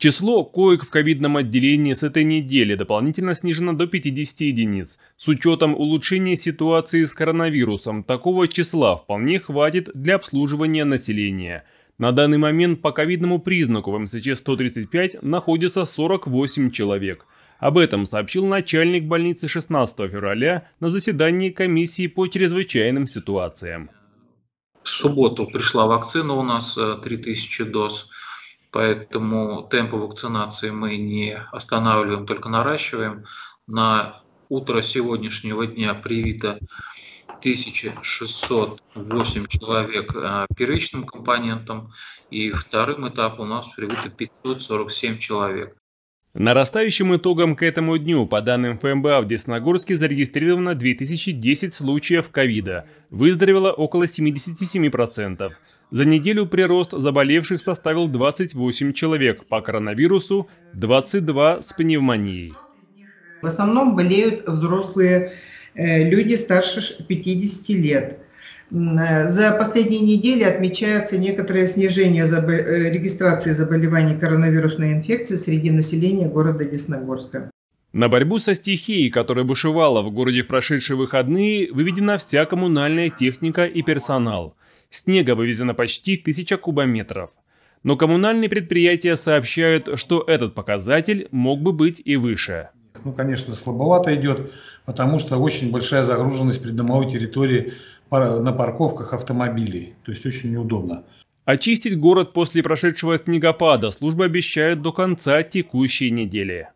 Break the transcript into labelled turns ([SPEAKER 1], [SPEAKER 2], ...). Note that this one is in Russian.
[SPEAKER 1] Число коек в ковидном отделении с этой недели дополнительно снижено до 50 единиц. С учетом улучшения ситуации с коронавирусом, такого числа вполне хватит для обслуживания населения. На данный момент по ковидному признаку в МСЧ-135 находится 48 человек. Об этом сообщил начальник больницы 16 февраля на заседании комиссии по чрезвычайным ситуациям.
[SPEAKER 2] В субботу пришла вакцина у нас 3000 э, доз. Поэтому темпы вакцинации мы не останавливаем, только наращиваем. На утро сегодняшнего дня привито 1608 человек э, первичным компонентом, и вторым этапом у нас привито 547 человек.
[SPEAKER 1] Нарастающим итогом к этому дню, по данным ФМБА, в Десногорске зарегистрировано 2010 случаев ковида. Выздоровело около 77%. За неделю прирост заболевших составил 28 человек, по коронавирусу 22 с пневмонией.
[SPEAKER 3] В основном болеют взрослые э, люди старше 50 лет. Э, за последние недели отмечается некоторое снижение э, регистрации заболеваний коронавирусной инфекции среди населения города Десногорска.
[SPEAKER 1] На борьбу со стихией, которая бушевала в городе в прошедшие выходные, выведена вся коммунальная техника и персонал. Снега вывезено почти 1000 кубометров. Но коммунальные предприятия сообщают, что этот показатель мог бы быть и выше.
[SPEAKER 4] Ну, конечно, слабовато идет, потому что очень большая загруженность придомовой территории на парковках автомобилей. То есть очень неудобно.
[SPEAKER 1] Очистить город после прошедшего снегопада служба обещает до конца текущей недели.